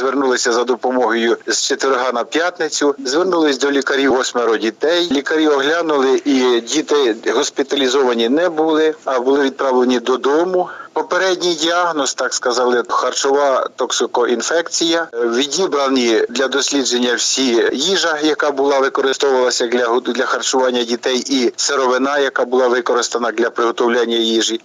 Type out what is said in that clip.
Звернулися за допомогою з четверга на п'ятницю. Звернулись до лікарів восьмеро дітей. Лікарі оглянули і діти госпіталізовані не були, а були відправлені додому. Попередній діагноз, так сказали, харчова токсикоінфекція. Е, відібрані для дослідження всі їжа, яка була використовувалася для для харчування дітей, і сировина, яка була використана для приготовлення їжі.